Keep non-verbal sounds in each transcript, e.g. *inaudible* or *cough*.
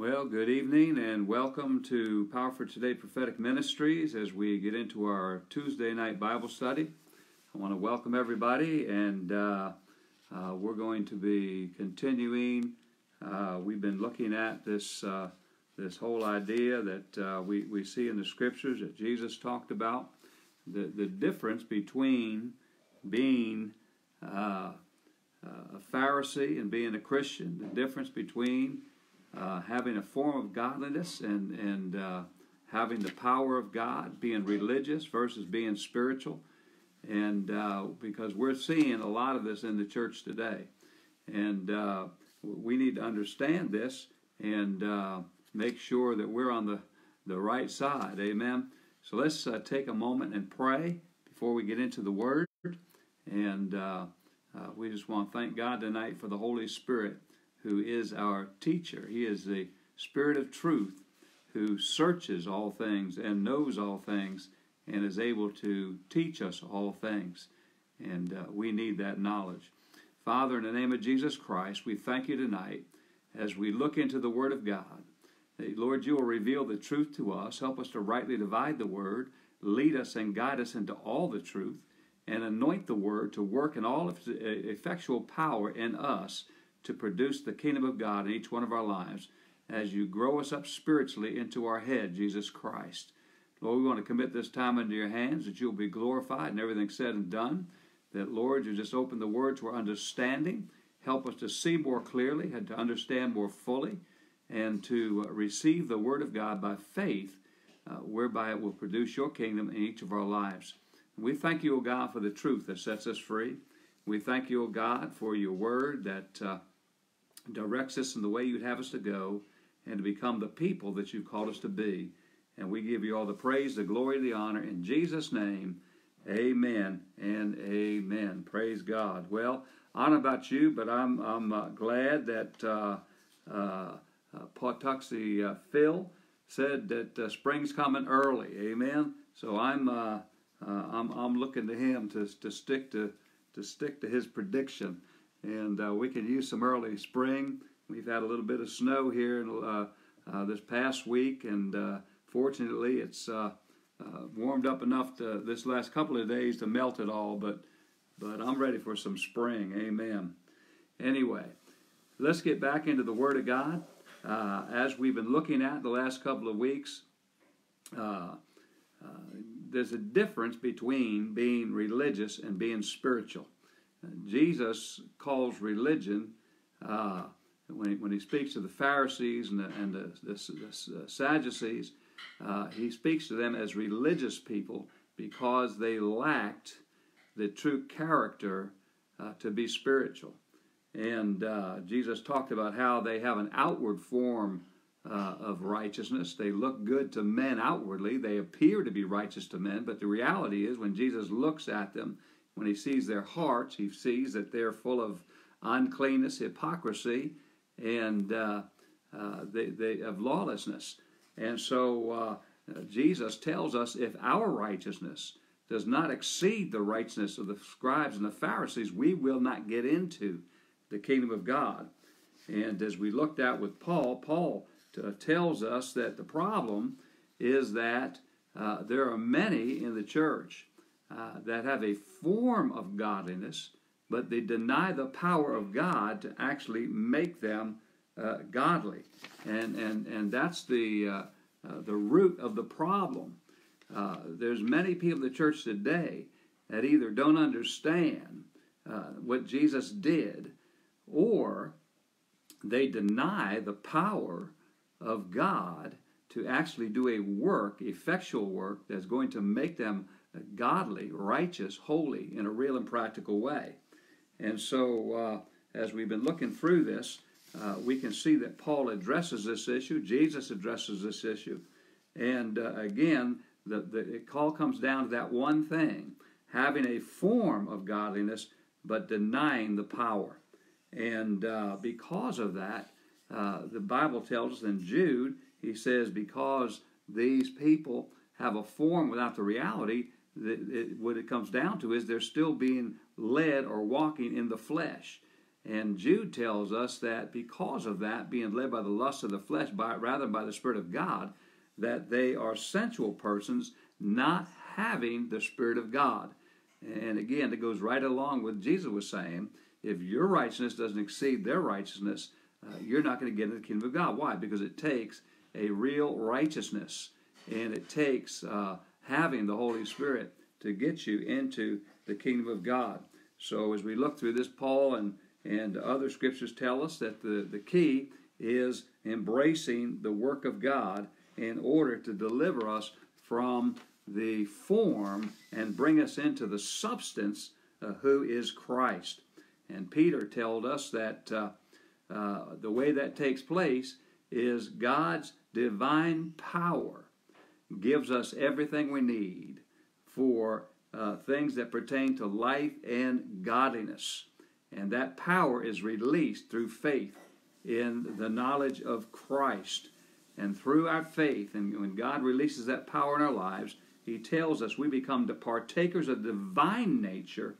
Well, good evening and welcome to Power for Today Prophetic Ministries as we get into our Tuesday night Bible study. I want to welcome everybody, and uh, uh, we're going to be continuing. Uh, we've been looking at this uh, this whole idea that uh, we, we see in the scriptures that Jesus talked about the, the difference between being uh, a Pharisee and being a Christian, the difference between uh, having a form of godliness and and uh, having the power of God, being religious versus being spiritual, and uh, because we're seeing a lot of this in the church today, and uh, we need to understand this and uh, make sure that we're on the the right side. Amen. So let's uh, take a moment and pray before we get into the Word, and we just want to thank God tonight for the Holy Spirit who is our teacher. He is the Spirit of truth who searches all things and knows all things and is able to teach us all things. And uh, we need that knowledge. Father, in the name of Jesus Christ, we thank you tonight as we look into the Word of God. Lord, you will reveal the truth to us. Help us to rightly divide the Word. Lead us and guide us into all the truth. And anoint the Word to work in all its effectual power in us to produce the kingdom of God in each one of our lives as you grow us up spiritually into our head, Jesus Christ. Lord, we want to commit this time into your hands that you'll be glorified and everything said and done. That, Lord, you just open the word to our understanding. Help us to see more clearly and to understand more fully and to uh, receive the word of God by faith, uh, whereby it will produce your kingdom in each of our lives. we thank you, O God, for the truth that sets us free. We thank you, O God, for your word that. Uh, directs us in the way you'd have us to go and to become the people that you've called us to be. And we give you all the praise, the glory, the honor. In Jesus' name, amen and amen. Praise God. Well, I don't know about you, but I'm, I'm uh, glad that uh, uh, uh uh, Phil said that uh, spring's coming early. Amen. So I'm, uh, I'm, I'm looking to him to, to, stick to, to stick to his prediction and uh, we could use some early spring. We've had a little bit of snow here uh, uh, this past week, and uh, fortunately, it's uh, warmed up enough to, this last couple of days to melt it all. But but I'm ready for some spring. Amen. Anyway, let's get back into the Word of God. as we've been looking at the last couple of weeks, there's a difference between being religious and being spiritual. Jesus calls religion, uh, when, he, when he speaks to the Pharisees and the, and the, the, the Sadducees, uh, he speaks to them as religious people because they lacked the true character uh, to be spiritual. And uh, Jesus talked about how they have an outward form uh, of righteousness. They look good to men outwardly. They appear to be righteous to men, but the reality is when Jesus looks at them, when he sees their hearts, he sees that they're full of uncleanness, hypocrisy, and uh, uh, they, they, of lawlessness. And so uh, Jesus tells us if our righteousness does not exceed the righteousness of the scribes and the Pharisees, we will not get into the kingdom of God. And as we looked at with Paul, Paul uh, tells us that the problem is that uh, there are many in the church uh, that have a form of godliness, but they deny the power of God to actually make them uh, godly. And, and, and that's the, uh, uh the root of the problem. There's many people in the church today that either don't understand what Jesus did or they deny the power of God to actually do a work, effectual work, that's going to make them godly, righteous, holy in a real and practical way. And so, uh, as we've been looking through this, uh, we can see that Paul addresses this issue, Jesus addresses this issue. And uh, again, the, the call comes down to that one thing having a form of godliness, but denying the power. And uh, because of that, uh, the Bible tells us in Jude, he says, because these people have a form without the reality, it, what it comes down to is they're still being led or walking in the flesh. And Jude tells us that because of that, being led by the lust of the flesh, by, rather by the Spirit of God, that they are sensual persons, not having the Spirit of God. And again, it goes right along with Jesus was saying if your righteousness doesn't exceed their righteousness, uh, you're not going to get into the kingdom of God. Why? Because it takes a real righteousness and it takes uh, having the Holy Spirit to get you into the kingdom of God. So as we look through this, Paul and, and other scriptures tell us that the, the key is embracing the work of God in order to deliver us from the form and bring us into the substance uh, who is Christ. And Peter told us that uh, uh, the way that takes place is God's divine power gives us everything we need for uh, things that pertain to life and godliness. And that power is released through faith in the knowledge of Christ. And through our faith, and when God releases that power in our lives, He tells us we become the partakers of divine nature,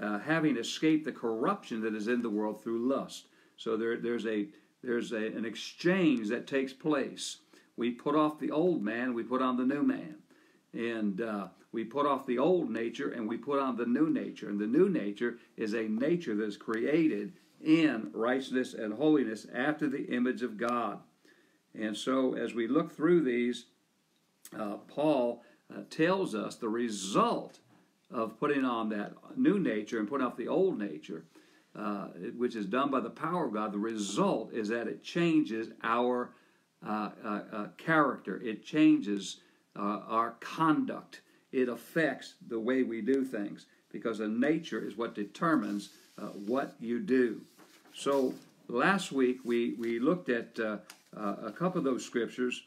uh, having escaped the corruption that is in the world through lust. So there, there's a there's a, an exchange that takes place. We put off the old man, we put on the new man, and uh, we put off the old nature and we put on the new nature. And the new nature is a nature that is created in righteousness and holiness after the image of God. And so, as we look through these, uh, Paul uh, tells us the result of putting on that new nature and putting off the old nature uh, which is done by the power of God, the result is that it changes our uh, uh, uh character, it changes uh, our conduct, it affects the way we do things because the nature is what determines uh, what you do. So last week we, we looked at a couple of those scriptures.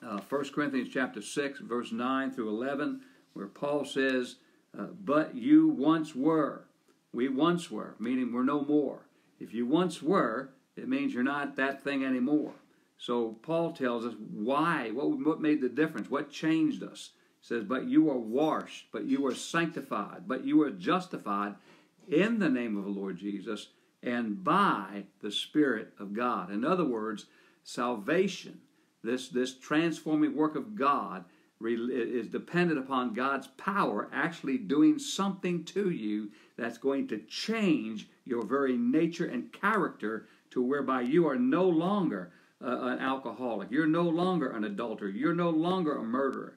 Uh, 1 Corinthians chapter 6, verse 9 through 11, where Paul says, But you once were we once were, meaning we're no more. If you once were, it means you're not that thing anymore. So Paul tells us why, what, what made the difference, what changed us. He says, But you were washed, but you were sanctified, but you were justified in the name of the Lord Jesus and by the Spirit of God. In other words, salvation, this, this transforming work of God, is dependent upon God's power actually doing something to you that's going to change your very nature and character to whereby you are no longer uh, an alcoholic. You're no longer an adulterer. You're no longer a murderer.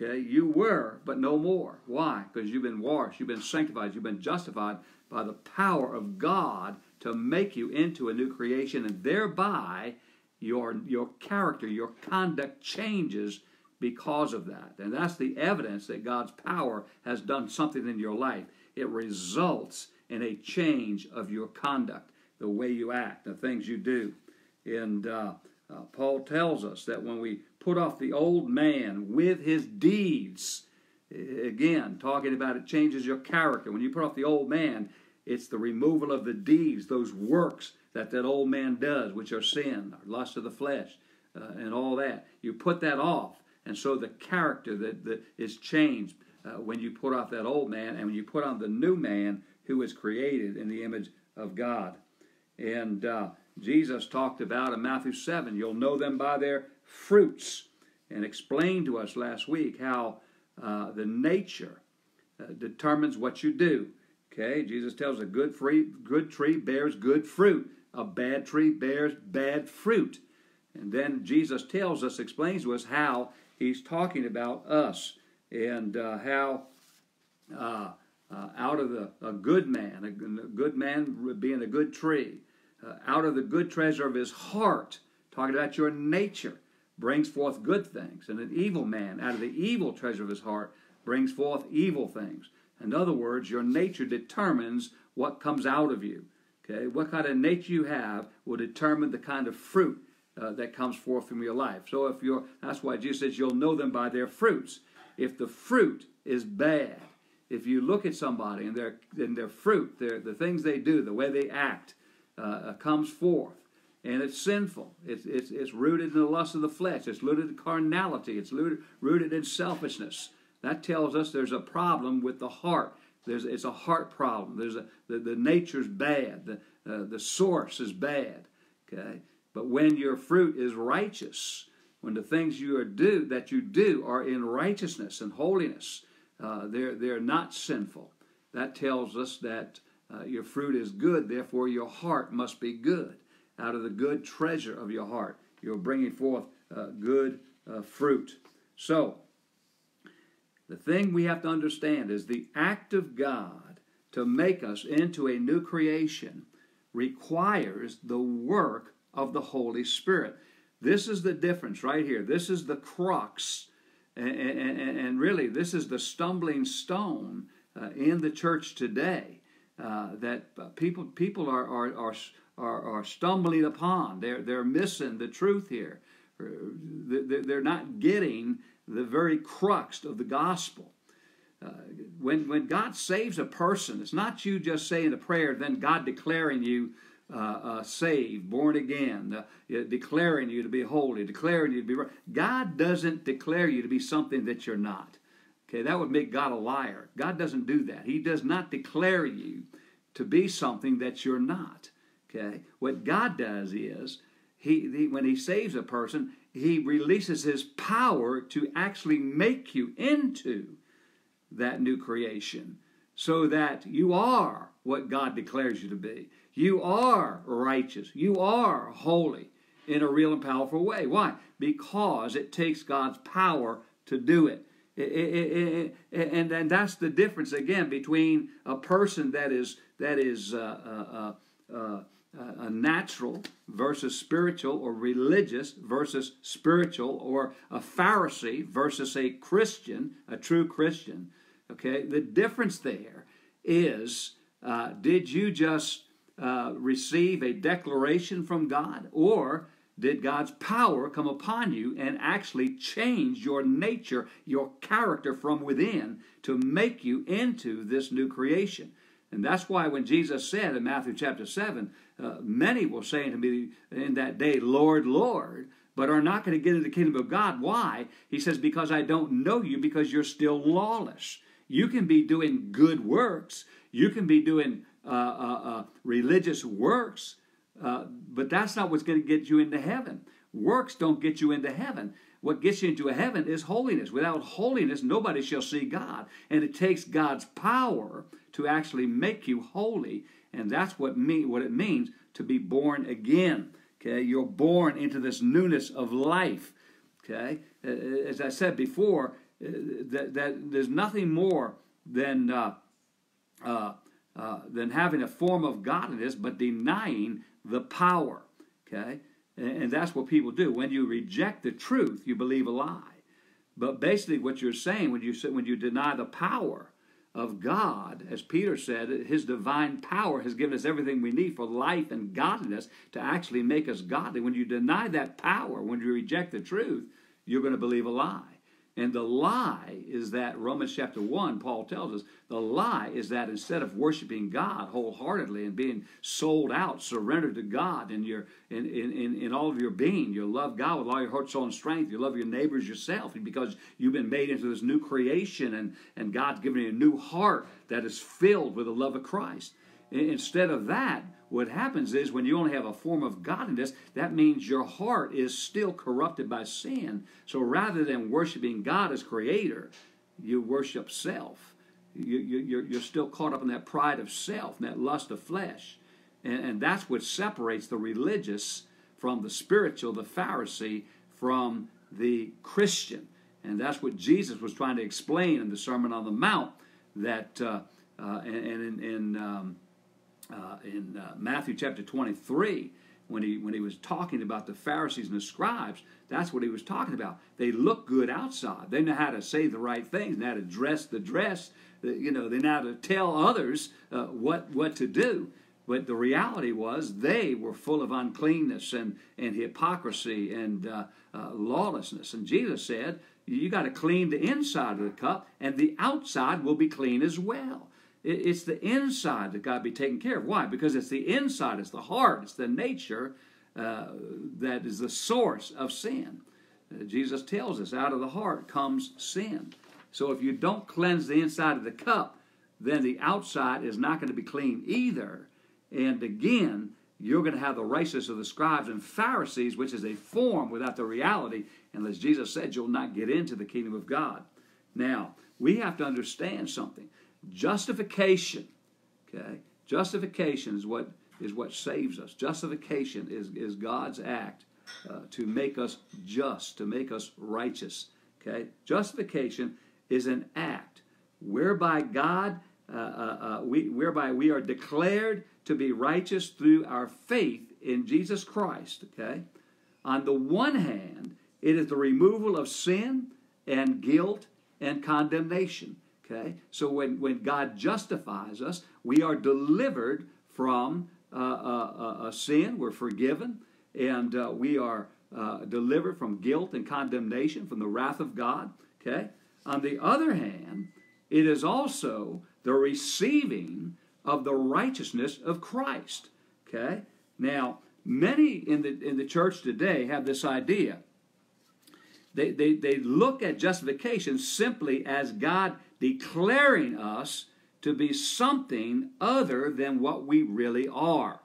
Okay, you were, but no more. Why? Because you've been washed, you've been sanctified, you've been justified by the power of God to make you into a new creation, and thereby your your character, your conduct changes because of that. And that's the evidence that God's power has done something in your life. It results in a change of your conduct, the way you act, the things you do. And uh, uh, Paul tells us that when we put off the old man with his deeds, again, talking about it changes your character. When you put off the old man, it's the removal of the deeds, those works that that old man does, which are sin, lust of the flesh, uh, and all that. You put that off and so the character that, that is changed uh, when you put off that old man and when you put on the new man who is created in the image of God. And uh, Jesus talked about in Matthew 7, you'll know them by their fruits, and explained to us last week how uh, the nature uh, determines what you do. Okay, Jesus tells a good, free, good tree bears good fruit, a bad tree bears bad fruit. And then Jesus tells us, explains to us how he's talking about us and uh, how uh, uh, out of the, a good man, a, a good man being a good tree, uh, out of the good treasure of his heart, talking about your nature, brings forth good things. And an evil man, out of the evil treasure of his heart, brings forth evil things. In other words, your nature determines what comes out of you. Okay, what kind of nature you have will determine the kind of fruit uh, that comes forth from your life. So if you're, that's why Jesus says you'll know them by their fruits. If the fruit is bad, if you look at somebody and their and their fruit, their the things they do, the way they act, uh, comes forth, and it's sinful. It's, it's it's rooted in the lust of the flesh. It's rooted in carnality. It's rooted, rooted in selfishness. That tells us there's a problem with the heart. There's, it's a heart problem. There's a, the, the nature's bad. The, uh, the source is bad. Okay? But when your fruit is righteous, when the things you are do that you do are in righteousness and holiness, uh, they're they're not sinful. That tells us that uh, your fruit is good. Therefore, your heart must be good. Out of the good treasure of your heart, you're bringing forth uh, good uh, fruit. So, the thing we have to understand is the act of God to make us into a new creation requires the work of the Holy Spirit. This is the difference right here. This is the crux. And, and, and really, this is the stumbling stone uh, in the church today uh, that people, people are, are, are, are, stumbling upon. They're, they're missing the truth here. They're not getting the very crux of the gospel. Uh, when, when God saves a person, it's not you just saying a prayer, then God declaring you uh, uh, saved, born again, uh, declaring you to be holy, declaring you to be right. God doesn't declare you to be something that you're not. Okay, that would make God a liar. God doesn't do that. He does not declare you to be something that you're not. Okay, what God does is he, he when He saves a person, He releases His power to actually make you into that new creation, so that you are what God declares you to be. You are righteous. You are holy in a real and powerful way. Why? Because it takes God's power to do it. And, and that's the difference again between a person that is that is uh, uh, uh, a natural versus spiritual or religious versus spiritual or a Pharisee versus a Christian, a true Christian. Okay, the difference there is uh, did you just uh, receive a declaration from God? Or did God's power come upon you and actually change your nature, your character from within to make you into this new creation? And that's why when Jesus said in Matthew chapter 7, uh, many will say unto me in that day, Lord, Lord, but are not going to get into the kingdom of God. Why? He says, Because I don't know you, because you're still lawless. You can be doing good works, you can be doing uh, uh, uh, religious works, but that's not what's going to get you into heaven. Works don't get you into heaven. What gets you into heaven is holiness. Without holiness, nobody shall see God. And it takes God's power to actually make you holy. And that's what, me, what it means to be born again. Okay, you're born into this newness of life. Okay, as I said before, that, that there's nothing more than uh, uh, uh, than having a form of godliness but denying the power. Okay? And, that's what people do. When you reject the truth, you believe a lie. But basically, what you're saying when you when you deny the power of God, as Peter said, His divine power has given us everything we need for life and godliness to actually make us godly. When you deny that power, when you reject the truth, you're going to believe a lie. And the lie is that, Romans chapter 1, Paul tells us, the lie is that instead of worshiping God wholeheartedly and being sold out, surrendered to God in, your, in, in, in all of your being, you love God with all your heart, soul, and strength, you love your neighbors yourself, because you've been made into this new creation and, and God's given you a new heart that is filled with the love of Christ. Instead of that, what happens is when you only have a form of godliness, that means your heart is still corrupted by sin. So rather than worshiping God as creator, you worship self. You, you, you're, still caught up in that pride of self and that lust of flesh. And, and that's what separates the religious from the spiritual, the Pharisee from the Christian. And that's what Jesus was trying to explain in the Sermon on the Mount. That uh, uh, and, in, in um, uh, in uh, Matthew chapter 23, when he, when he was talking about the Pharisees and the scribes, that's what he was talking about. They look good outside. They know how to say the right things, know how to dress the dress. You know, they know how to tell others uh, what, what to do. But the reality was they were full of uncleanness and, and hypocrisy and uh, uh, lawlessness. And Jesus said, you got to clean the inside of the cup, and the outside will be clean as well. It's the inside that got to be taken care of. Why? Because it's the inside, it's the heart, it's the nature uh, that is the source of sin. Uh, Jesus tells us out of the heart comes sin. So if you don't cleanse the inside of the cup, then the outside is not going to be clean either. And again, you're going to have the righteousness of the scribes and Pharisees, which is a form without the reality. And as Jesus said, you'll not get into the kingdom of God. Now, we have to understand something. Justification, okay? Justification is what is what saves us. Justification is, is God's act uh, to make us just, to make us righteous. Okay? Justification is an act whereby God, uh, uh, uh, we, whereby we are declared to be righteous through our faith in Jesus Christ. Okay? On the one hand, it is the removal of sin and guilt and condemnation. Okay? So when, when God justifies us, we are delivered from uh, uh, uh, sin, we're forgiven, and uh, we are uh, delivered from guilt and condemnation, from the wrath of God. Okay? On the other hand, it is also the receiving of the righteousness of Christ. Okay? Now, many in the, in the church today have this idea. They, they, they look at justification simply as God declaring us to be something other than what we really are.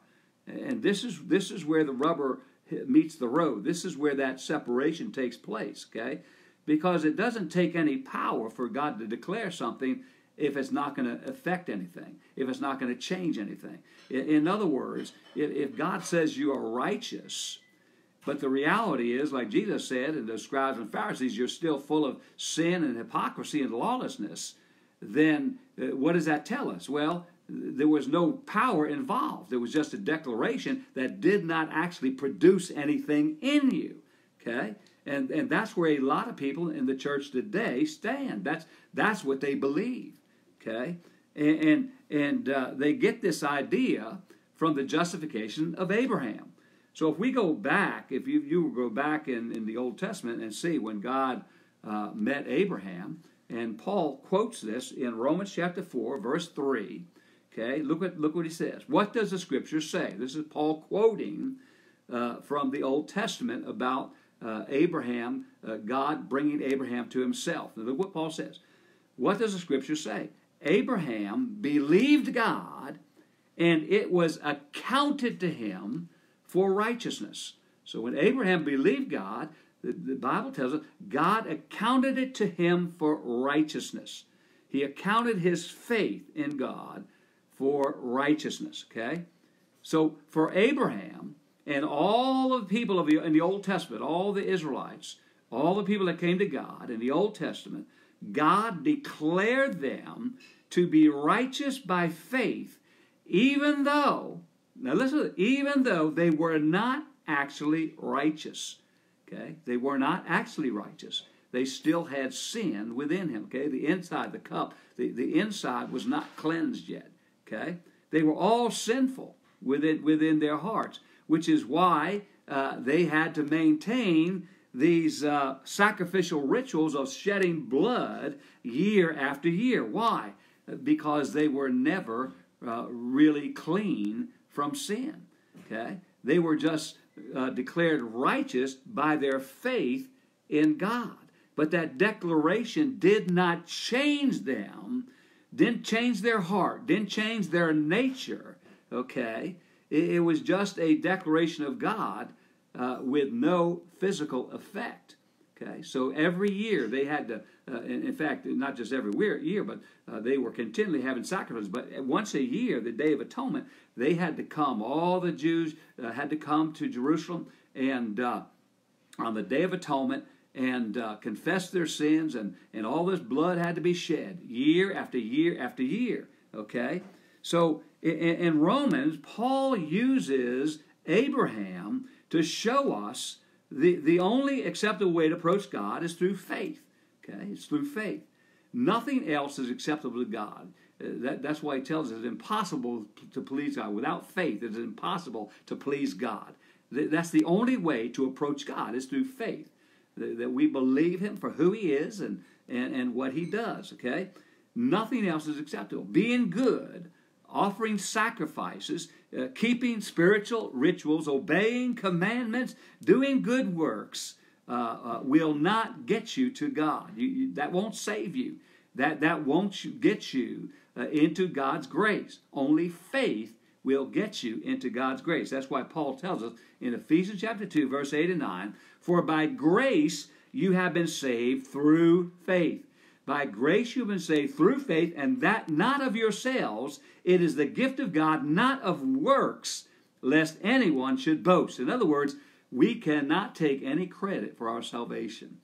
And this is, this is where the rubber meets the road. This is where that separation takes place, okay? Because it doesn't take any power for God to declare something if it's not going to affect anything, if it's not going to change anything. In other words, if God says you are righteous, but the reality is, like Jesus said, and the scribes and Pharisees, you're still full of sin and hypocrisy and lawlessness, then uh, what does that tell us? Well, there was no power involved. There was just a declaration that did not actually produce anything in you. Okay? And, and that's where a lot of people in the church today stand. That's, that's what they believe. Okay? And, and, and uh, they get this idea from the justification of Abraham. So if we go back, if you, you go back in, in the Old Testament and see when God uh, met Abraham, and Paul quotes this in Romans chapter 4, verse 3. Okay, look what, look what he says. What does the scripture say? This is Paul quoting uh, from the Old Testament about uh, Abraham, uh, God bringing Abraham to himself. Now, look what Paul says. What does the scripture say? Abraham believed God, and it was accounted to him for righteousness. So when Abraham believed God, the, the Bible tells us God accounted it to him for righteousness. He accounted his faith in God for righteousness. Okay? So for Abraham and all of the people of the, in the Old Testament, all the Israelites, all the people that came to God in the Old Testament, God declared them to be righteous by faith, even though, now listen, even though they were not actually righteous. Okay? They were not actually righteous. They still had sin within him. Okay? The inside, the cup, the, the inside was not cleansed yet. Okay? They were all sinful within, within their hearts, which is why uh, they had to maintain these uh, sacrificial rituals of shedding blood year after year. Why? Because they were never uh, really clean from sin. Okay? They were just uh, declared righteous by their faith in God. But that declaration did not change them, didn't change their heart, didn't change their nature. Okay? It, it was just a declaration of God uh, with no physical effect. Okay, so every year they had to, uh, in, in, fact, not just every year, but uh, they were continually having sacrifices. But once a year, the Day of Atonement, they had to come. All the Jews uh, had to come to Jerusalem and uh, on the Day of Atonement and uh, confess their sins, and, and all this blood had to be shed year after year after year. Okay, so in, in Romans, Paul uses Abraham to show us the, the only acceptable way to approach God is through faith. Okay, it's through faith. Nothing else is acceptable to God. Uh, that, that's why he tells us it's impossible to please God. Without faith, it is impossible to please God. That's the only way to approach God is through faith. That we believe Him for who He is and, and, and what He does. Okay? Nothing else is acceptable. Being good offering sacrifices, uh, keeping spiritual rituals, obeying commandments, doing good works uh, uh, will not get you to God. You, you, that won't save you. That, that won't get you uh, into God's grace. Only faith will get you into God's grace. That's why Paul tells us in Ephesians chapter 2, verse 8 and 9 For by grace you have been saved through faith. By grace you've been saved through faith, and that not of yourselves. It is the gift of God, not of works, lest anyone should boast. In other words, we cannot take any credit for our salvation.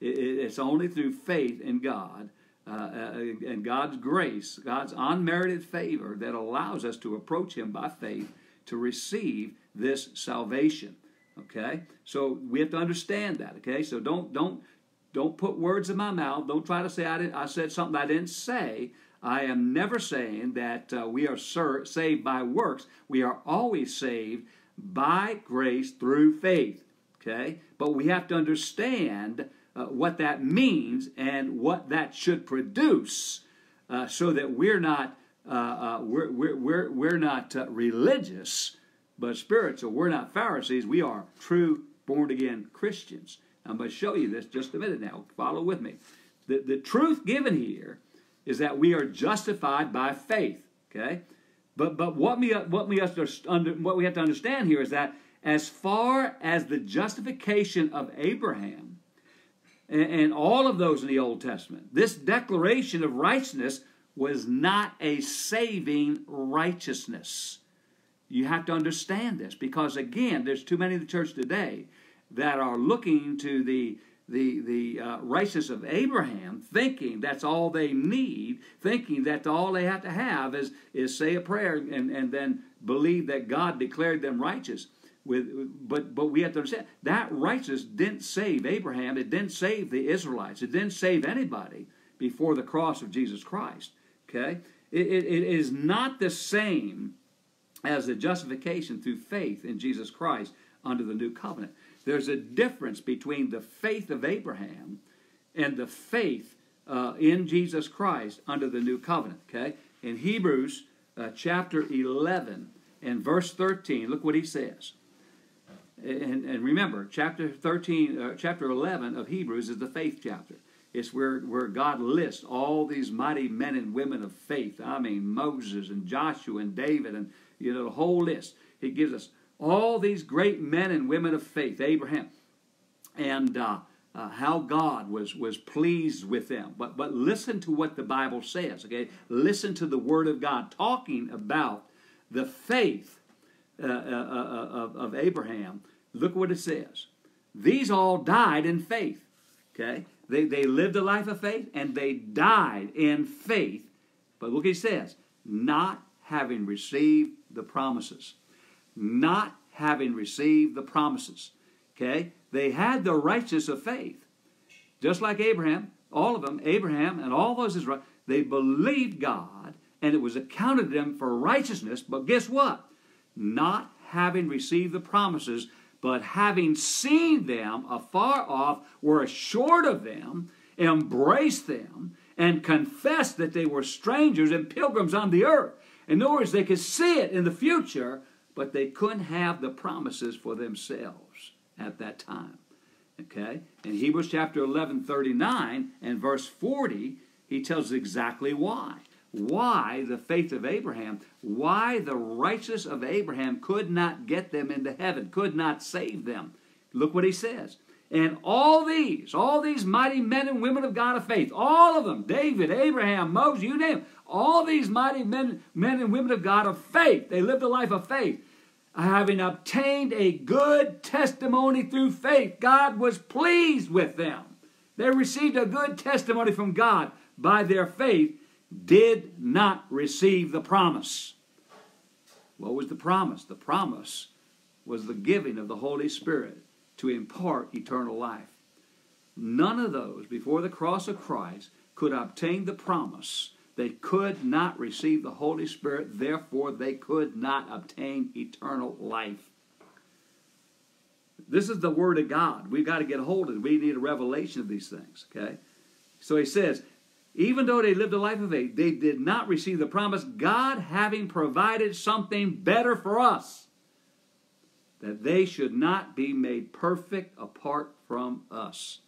It's only through faith in God uh, uh, and God's grace, God's unmerited favor that allows us to approach Him by faith to receive this salvation. Okay, so we have to understand that. Okay, so don't don't don't put words in my mouth. Don't try to say I, didn't. I said something I didn't say. I am never saying that uh, we are ser- saved by works. We are always saved by grace through faith. Okay, but we have to understand uh, what that means and what that should produce, uh, so that we're not uh, uh we're, we're, we're, we're not uh, religious, but spiritual. We're not Pharisees. We are true born again Christians. I'm going to show you this just a minute now. Follow with me. The, the truth given here is that we are justified by faith. Okay, but but what we what we under, what we have to understand here is that as far as the justification of Abraham and, and all of those in the Old Testament, this declaration of righteousness was not a saving righteousness. You have to understand this because again, there's too many in the church today that are looking to the the, the uh, righteousness of Abraham, thinking that's all they need, thinking that all they have to have is, is say a prayer and, and then believe that God declared them righteous. With, but but we have to understand that righteousness didn't save Abraham. It didn't save the Israelites. It didn't save anybody before the cross of Jesus Christ. Okay, it, it, it is not the same as the justification through faith in Jesus Christ under the new covenant. There's a difference between the faith of Abraham and the faith uh, in Jesus Christ under the new covenant. Okay? In Hebrews uh, chapter 11 and verse 13, look what he says. And, and remember, chapter 13, uh, chapter 11 of Hebrews is the faith chapter. It's where, where God lists all these mighty men and women of faith. I mean, Moses and Joshua and David and, you know, the whole list. He gives us all these great men and women of faith, Abraham, and uh, uh, how God was, was pleased with them. But, but listen to what the Bible says, okay? Listen to the Word of God talking about the faith uh, uh, uh of, of Abraham. Look what it says. These all died in faith, okay? They, they lived a life of faith and they died in faith. But look, he says, not having received the promises not having received the promises. Okay? They had the righteousness of faith. Just like Abraham, all of them, Abraham and all those Israel, they believed God and it was accounted to them for righteousness. But guess what? Not having received the promises, but having seen them afar off, were assured of them, embraced them, and confessed that they were strangers and pilgrims on the earth. In other words, they could see it in the future, but they couldn't have the promises for themselves at that time. Okay? In Hebrews chapter 11, 39 and verse 40, he tells exactly why. Why the faith of Abraham, why the righteousness of Abraham could not get them into heaven, could not save them. Look what he says. And all these, all these mighty men and women of God of faith, all of them, David, Abraham, Moses, you name them, all these mighty men, men and women of God of faith, they lived a life of faith. Having obtained a good testimony through faith, God was pleased with them. They received a good testimony from God by their faith, did not receive the promise. What was the promise? The promise was the giving of the Holy Spirit to impart eternal life. None of those before the cross of Christ could obtain the promise they could not receive the Holy Spirit, therefore, they could not obtain eternal life. This is the Word of God. We've got to get hold of it. We need a revelation of these things, okay? So he says, even though they lived a life of faith, they did not receive the promise, God having provided something better for us, that they should not be made perfect apart from us.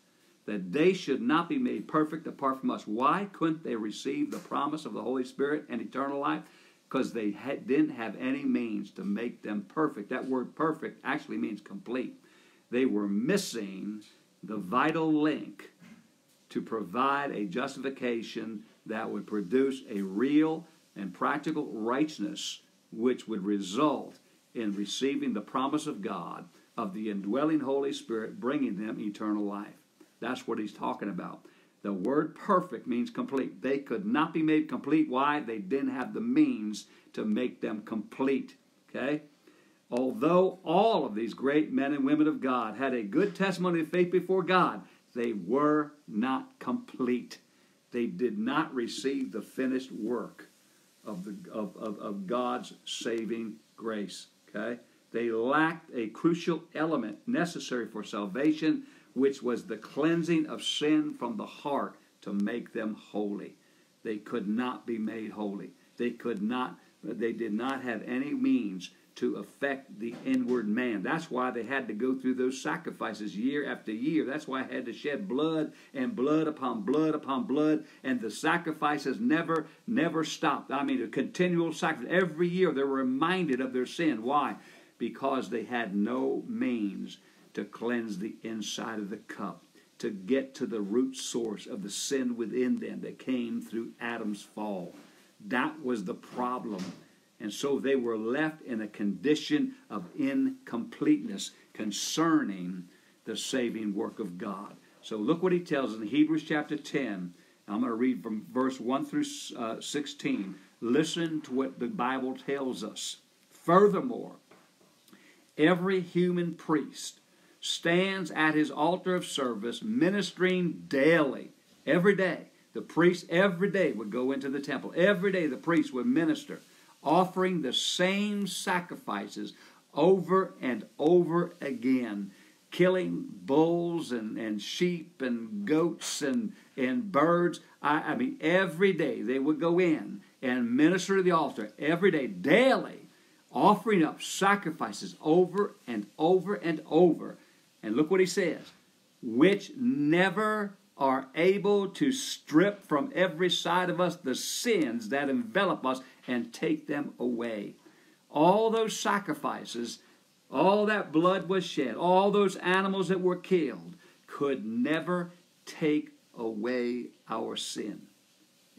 That they should not be made perfect apart from us. Why couldn't they receive the promise of the Holy Spirit and eternal life? Because they had, didn't have any means to make them perfect. That word perfect actually means complete. They were missing the vital link to provide a justification that would produce a real and practical righteousness which would result in receiving the promise of God of the indwelling Holy Spirit bringing them eternal life. That's what he's talking about. The word perfect means complete. They could not be made complete. Why? They didn't have the means to make them complete. Okay? Although all of these great men and women of God had a good testimony of faith before God, they were not complete. They did not receive the finished work of, the, of, of, of God's saving grace. Okay? They lacked a crucial element necessary for salvation, which was the cleansing of sin from the heart to make them holy. They could not be made holy. They could not, they did not have any means to affect the inward man. That's why they had to go through those sacrifices year after year. That's why I had to shed blood and blood upon blood upon blood, and the sacrifices never, never stopped. I mean, a continual sacrifice. Every year they were reminded of their sin. Why? Because they had no means to cleanse the inside of the cup, to get to the root source of the sin within them that came through Adam's fall. That was the problem and so they were left in a condition of incompleteness concerning the saving work of God. So look what he tells in Hebrews chapter 10. I'm going to read from verse 1 through uh, 16. Listen to what the Bible tells us. Furthermore, every human priest stands at his altar of service ministering daily, every day. The priest every day would go into the temple. Every day the priest would minister offering the same sacrifices over and over again, killing bulls and, and sheep and goats and, and birds. I, I mean, every day they would go in and minister to the altar every day, daily, offering up sacrifices over and over and over. And look what he says, which never are able to strip from every side of us the sins that envelop us and take them away. All those sacrifices, all that blood was shed, all those animals that were killed could never take away our sin.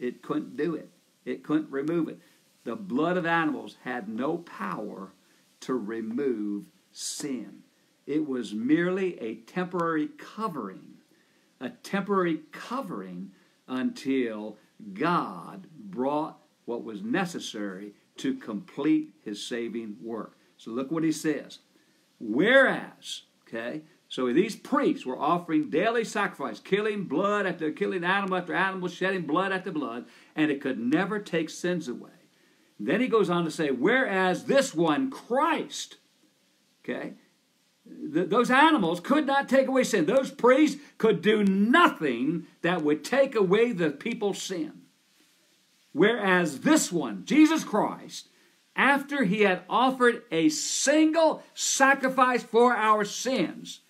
It couldn't do it, it couldn't remove it. The blood of animals had no power to remove sin. It was merely a temporary covering, a temporary covering until God brought what was necessary to complete his saving work. So look what he says. Whereas, okay, so these priests were offering daily sacrifice, killing blood after killing animal after animal, shedding blood after blood, and it could never take sins away. Then he goes on to say, whereas this one, Christ, okay, th- those animals could not take away sin. Those priests could do nothing that would take away the people's sin. Whereas this one, Jesus Christ, after he had offered a single sacrifice for our sins,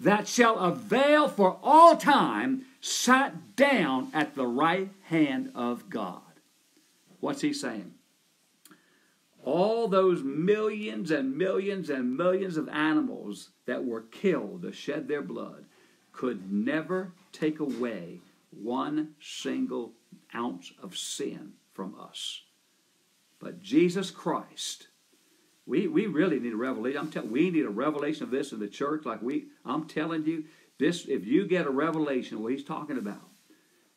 that shall avail for all time, sat down at the right hand of God. What's he saying? All those millions and millions and millions of animals that were killed to shed their blood could never take away one single ounce of sin from us. But Jesus Christ, we, we really need a revelation. I'm telling we need a revelation of this in the church. Like we, I'm telling you, this if you get a revelation of what he's talking about,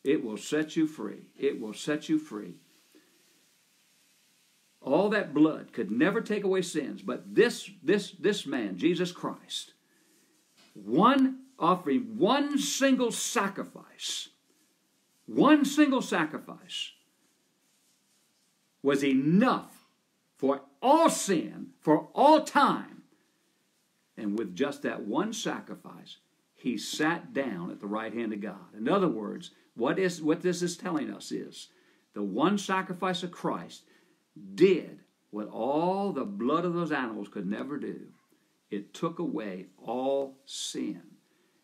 it will set you free. It will set you free. All that blood could never take away sins, but this this this man, Jesus Christ, one offering one single sacrifice one single sacrifice was enough for all sin, for all time. And with just that one sacrifice, he sat down at the right hand of God. In other words, what, is, what this is telling us is the one sacrifice of Christ did what all the blood of those animals could never do. It took away all sin.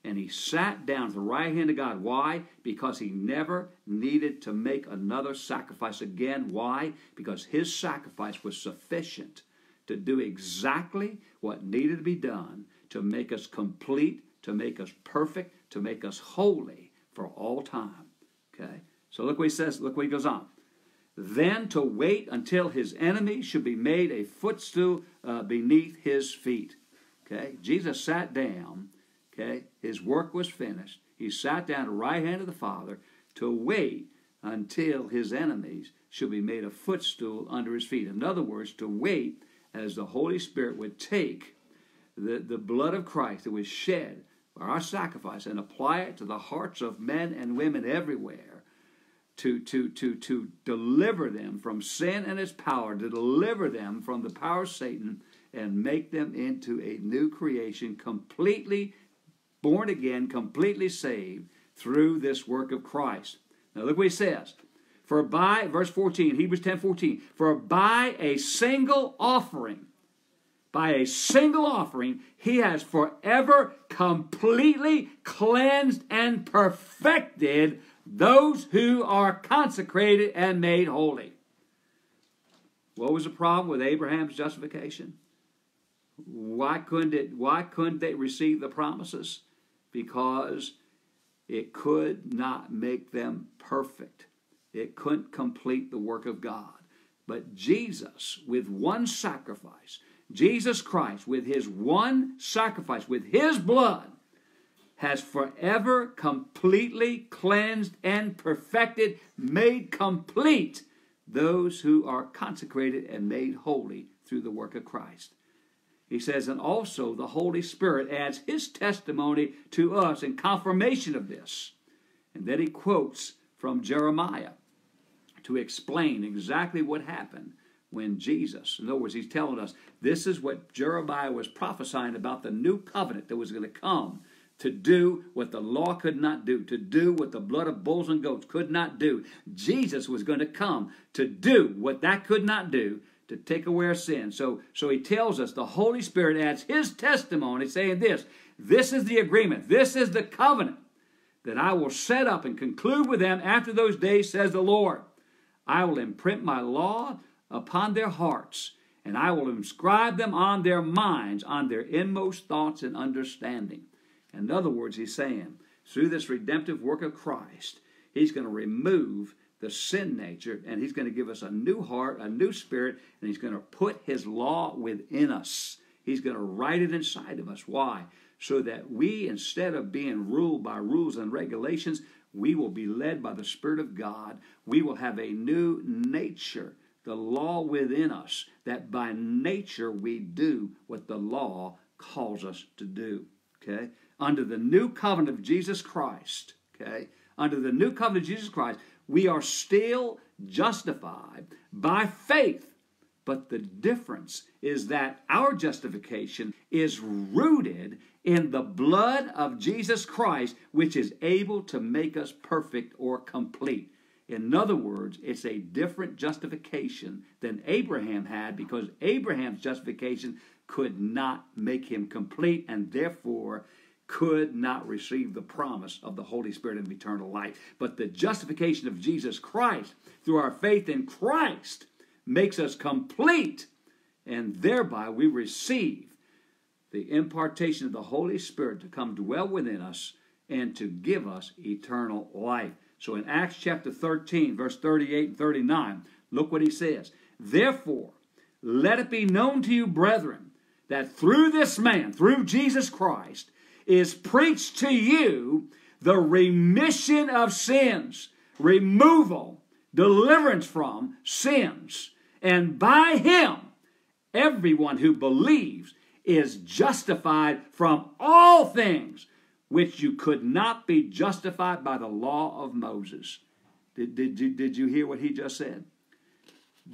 and he sat down at the right hand of God. Why? Because he never needed to make another sacrifice again. Why? Because his sacrifice was sufficient to do exactly what needed to be done to make us complete, to make us perfect, to make us holy for all time. Okay? So look what he says, look what he goes on. Then to wait until his enemy should be made a footstool uh, beneath his feet. Okay? Jesus sat down Okay? His work was finished. He sat down at the right hand of the Father to wait until his enemies should be made a footstool under his feet. In other words, to wait as the Holy Spirit would take the, the blood of Christ that was shed for our sacrifice and apply it to the hearts of men and women everywhere to, to, to, to deliver them from sin and its power, to deliver them from the power of Satan, and make them into a new creation completely born again, completely saved through this work of Christ. Now look what he says. For by, verse 14, Hebrews 10 14, for by a single offering, by a single offering, he has forever completely cleansed and perfected those who are consecrated and made holy. What was the problem with Abraham's justification? Why couldn't it why couldn't they receive the promises? because it could not make them perfect. It couldn't complete the work of God. But Jesus, with one sacrifice, Jesus Christ, with his one sacrifice, with his blood, has forever completely cleansed and perfected, made complete those who are consecrated and made holy through the work of Christ. He says, and also the Holy Spirit adds his testimony to us in confirmation of this. And then he quotes from Jeremiah to explain exactly what happened when Jesus, in other words, he's telling us this is what Jeremiah was prophesying about the new covenant that was going to come to do what the law could not do, to do what the blood of bulls and goats could not do. Jesus was going to come to do what that could not do to take away our sin. So, so he tells us the Holy Spirit adds his testimony saying this this is the agreement, this is the covenant that I will set up and conclude with them after those days, says the Lord. I will imprint my law upon their hearts, and I will inscribe them on their minds, on their inmost thoughts and understanding. In other words, he's saying, through this redemptive work of Christ, he's going to remove the sin nature, and He's going to give us a new heart, a new spirit, and He's going to put His law within us. He's going to write it inside of us. Why? So that we, instead of being ruled by rules and regulations, we will be led by the Spirit of God. We will have a new nature, the law within us, that by nature we do what the law calls us to do. Okay? Under the new covenant of Jesus Christ, okay? Under the new covenant of Jesus Christ, we are still justified by faith. But the difference is that our justification is rooted in the blood of Jesus Christ, which is able to make us perfect or complete. In other words, it's a different justification than Abraham had because Abraham's justification could not make him complete, and therefore could not receive the promise of the Holy Spirit of eternal life. But the justification of Jesus Christ through our faith in Christ makes us complete, and thereby we receive the impartation of the Holy Spirit to come dwell within us and to give us eternal life. So in Acts chapter 13, verse 38 and 39, look what he says. Therefore, let it be known to you, brethren, that through this man, through Jesus Christ, is preached to you the remission of sins, removal, deliverance from sins. And by him, everyone who believes is justified from all things which you could not be justified by the law of Moses. Did, did, you, did you hear what he just said?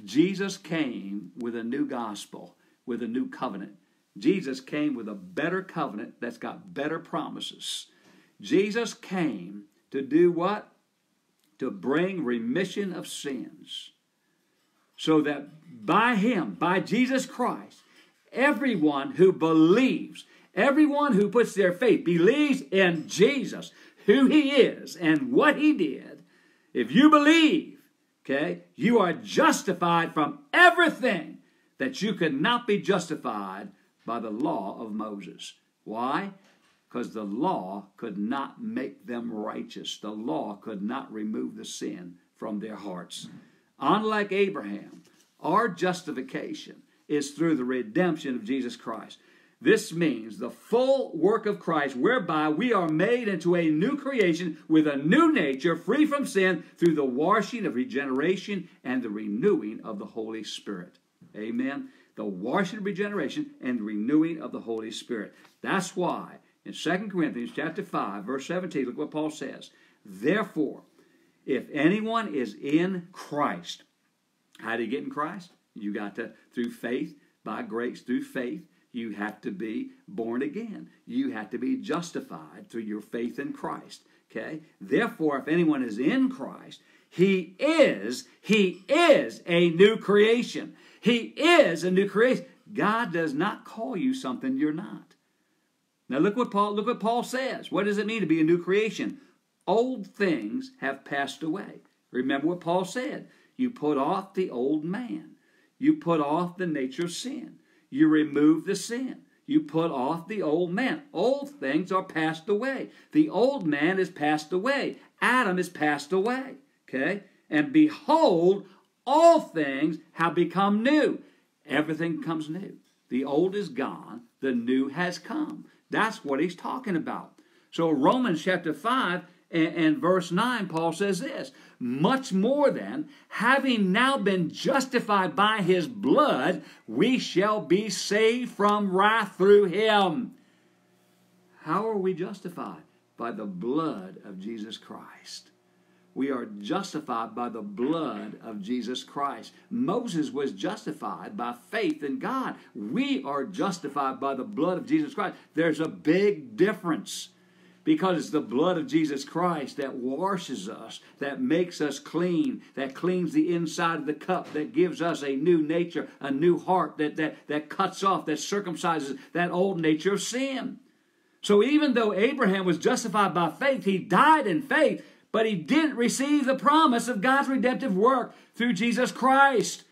Jesus came with a new gospel, with a new covenant. Jesus came with a better covenant that's got better promises. Jesus came to do what? To bring remission of sins. So that by Him, by Jesus Christ, everyone who believes, Everyone who puts their faith, believes in Jesus, who he is, and what he did, if you believe, okay, you are justified from everything that you could not be justified by the law of Moses. Why? Because the law could not make them righteous. The law could not remove the sin from their hearts. Unlike Abraham, our justification is through the redemption of Jesus Christ. This means the full work of Christ, whereby we are made into a new creation with a new nature, free from sin, through the washing of regeneration and the renewing of the Holy Spirit. Amen. The washing of regeneration and renewing of the Holy Spirit. That's why in 2 Corinthians chapter 5, verse 17, look what Paul says. Therefore, if anyone is in Christ, how do you get in Christ? You got to, through faith, by grace, through faith, you have to be born again. You have to be justified through your faith in Christ. Okay? Therefore, if anyone is in Christ, he is, he is a new creation. He is a new creation. God does not call you something you're not. Now look what Paul look what Paul says. What does it mean to be a new creation? Old things have passed away. Remember what Paul said. You put off the old man. You put off the nature of sin. You remove the sin. You put off the old man. Old things are passed away. The old man is passed away. Adam is passed away. Okay? And behold, all things have become new. Everything comes new. The old is gone, the new has come. That's what he's talking about. So, Romans chapter 5 and, and verse 9, Paul says this Much more than, having now been justified by his blood, we shall be saved from wrath through him. How are we justified? By the blood of Jesus Christ. We are justified by the blood of Jesus Christ. Moses was justified by faith in God. We are justified by the blood of Jesus Christ. There's a big difference because it's the blood of Jesus Christ that washes us, that makes us clean, that cleans the inside of the cup, that gives us a new nature, a new heart, that, that, that cuts off, that circumcises that old nature of sin. So even though Abraham was justified by faith, he died in faith, but he didn't receive the promise of God's redemptive work through Jesus Christ.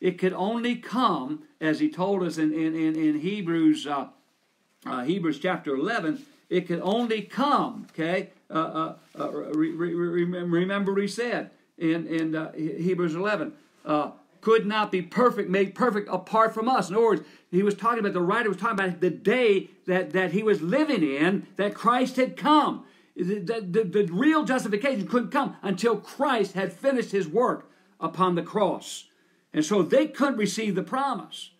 It could only come, as he told us in, in, in, Hebrews, uh, uh, Hebrews chapter 11, it could only come, okay? Uh, uh, uh re, re, remember, he said in, in uh, Hebrews 11, uh, could not be perfect, made perfect apart from us. In other words, he was talking about, the writer was talking about the day that, that he was living in, that Christ had come. The, the, the real justification couldn't come until Christ had finished his work upon the cross. And so they couldn't receive the promise.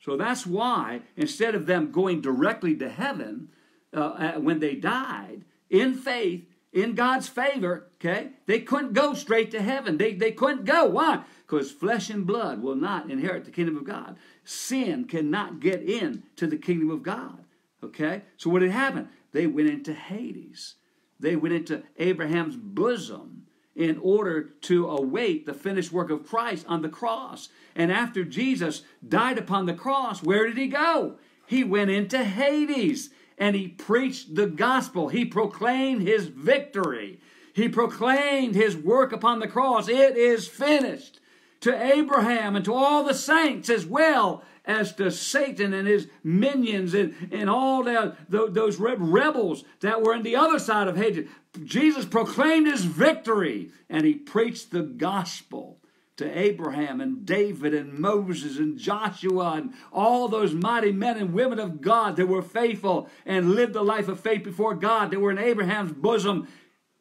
So that's why, instead of them going directly to heaven, uh, uh, when they died in faith, in God's favor, okay, they couldn't go straight to heaven. They, they couldn't go. Why? Because flesh and blood will not inherit the kingdom of God. Sin cannot get in to the kingdom of God. Okay? So what had happened? They went into Hades. They went into Abraham's bosom in order to await the finished work of Christ on the cross. And after Jesus died upon the cross, where did he go? He went into Hades and he preached the gospel. He proclaimed his victory. He proclaimed his work upon the cross. It is finished. To Abraham and to all the saints as well as to Satan and his minions and, and all the, those rebels that were on the other side of Hades. Jesus proclaimed his victory and he preached the gospel to Abraham and David and Moses and Joshua and all those mighty men and women of God that were faithful and lived the life of faith before God that were in Abraham's bosom.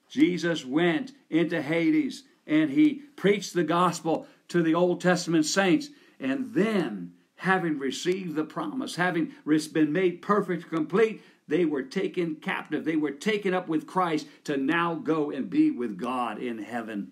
Jesus went into Hades and he preached the gospel to the Old Testament saints. And then, having received the promise, having been made perfect, complete, they were taken captive. They were taken up with Christ to now go and be with God in heaven.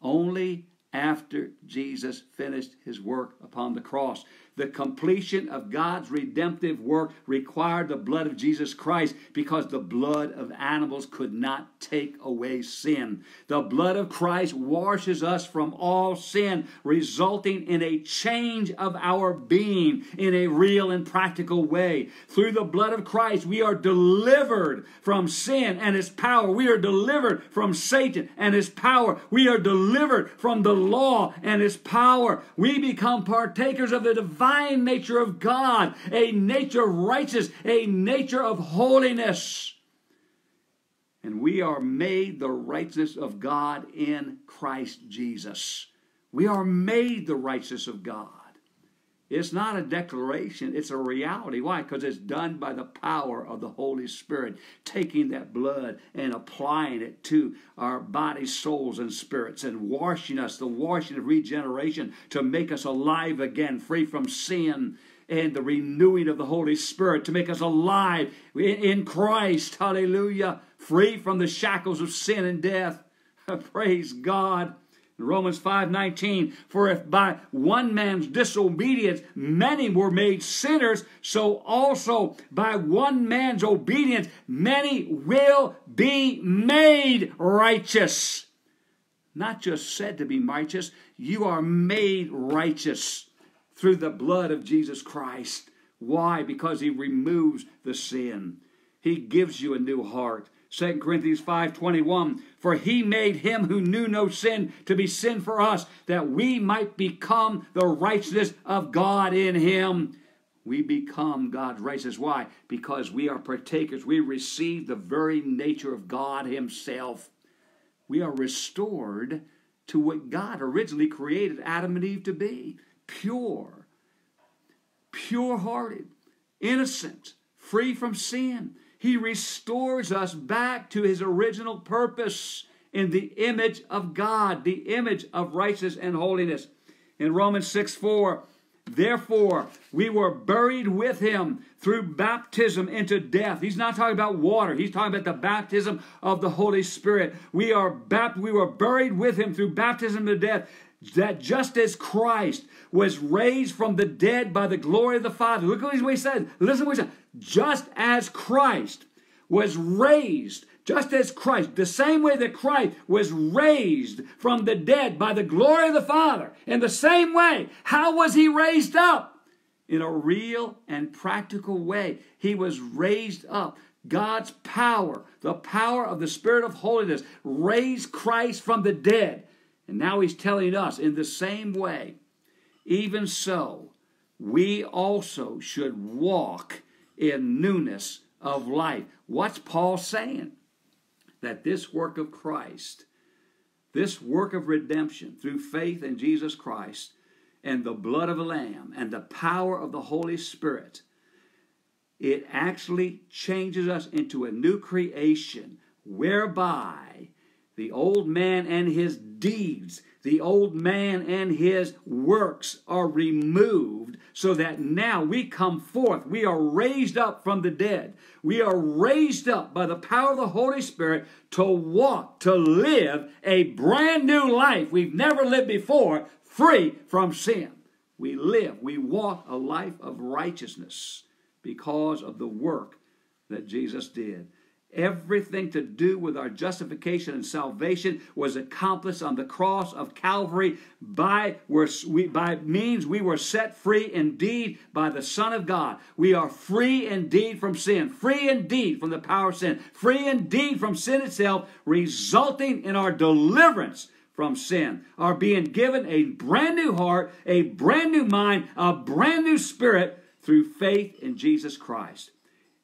Only after Jesus finished his work upon the cross. The completion of God's redemptive work required the blood of Jesus Christ because the blood of animals could not take away sin. The blood of Christ washes us from all sin, resulting in a change of our being in a real and practical way. Through the blood of Christ, we are delivered from sin and its power. We are delivered from Satan and his power. We are delivered from the law and its power. We become partakers of the divine nature of God, a nature of righteousness, a nature of holiness. And we are made the righteousness of God in Christ Jesus. We are made the righteousness of God. It's not a declaration, it's a reality. Why? Because it's done by the power of the Holy Spirit, taking that blood and applying it to our bodies, souls, and spirits, and washing us, the washing of regeneration to make us alive again, free from sin, and the renewing of the Holy Spirit to make us alive in Christ. Hallelujah. Free from the shackles of sin and death. *laughs* Praise God. Romans 5:19 For if by one man's disobedience many were made sinners so also by one man's obedience many will be made righteous. Not just said to be righteous you are made righteous through the blood of Jesus Christ. Why? Because he removes the sin. He gives you a new heart 2 Corinthians 5:21 For he made him who knew no sin to be sin for us that we might become the righteousness of God in him. We become God's righteousness. Why? Because we are partakers. We receive the very nature of God himself. We are restored to what God originally created Adam and Eve to be pure, pure hearted, innocent, free from sin. He restores us back to his original purpose in the image of God, the image of righteousness and holiness. In Romans 6 4, therefore we were buried with him through baptism into death. He's not talking about water, he's talking about the baptism of the Holy Spirit. We are bapt- we were buried with him through baptism to death that just as Christ was raised from the dead by the glory of the Father, look at what he said. Listen to what he said. Just as Christ was raised, just as Christ, the same way that Christ was raised from the dead by the glory of the Father, in the same way, how was he raised up? In a real and practical way. He was raised up. God's power, the power of the Spirit of holiness, raised Christ from the dead. And now he's telling us in the same way, even so, we also should walk in newness of life. What's Paul saying? That this work of Christ, this work of redemption through faith in Jesus Christ and the blood of a lamb and the power of the Holy Spirit, it actually changes us into a new creation whereby the old man and his deeds, the old man and his works are removed so that now we come forth. We are raised up from the dead. We are raised up by the power of the Holy Spirit to walk, to live a brand new life we've never lived before, free from sin. We live, we walk a life of righteousness because of the work that Jesus did. Everything to do with our justification and salvation was accomplished on the cross of Calvary by, we, by means we were set free indeed by the Son of God. We are free indeed from sin, free indeed from the power of sin, free indeed from sin itself, resulting in our deliverance from sin, are being given a brand new heart, a brand new mind, a brand new spirit through faith in Jesus Christ.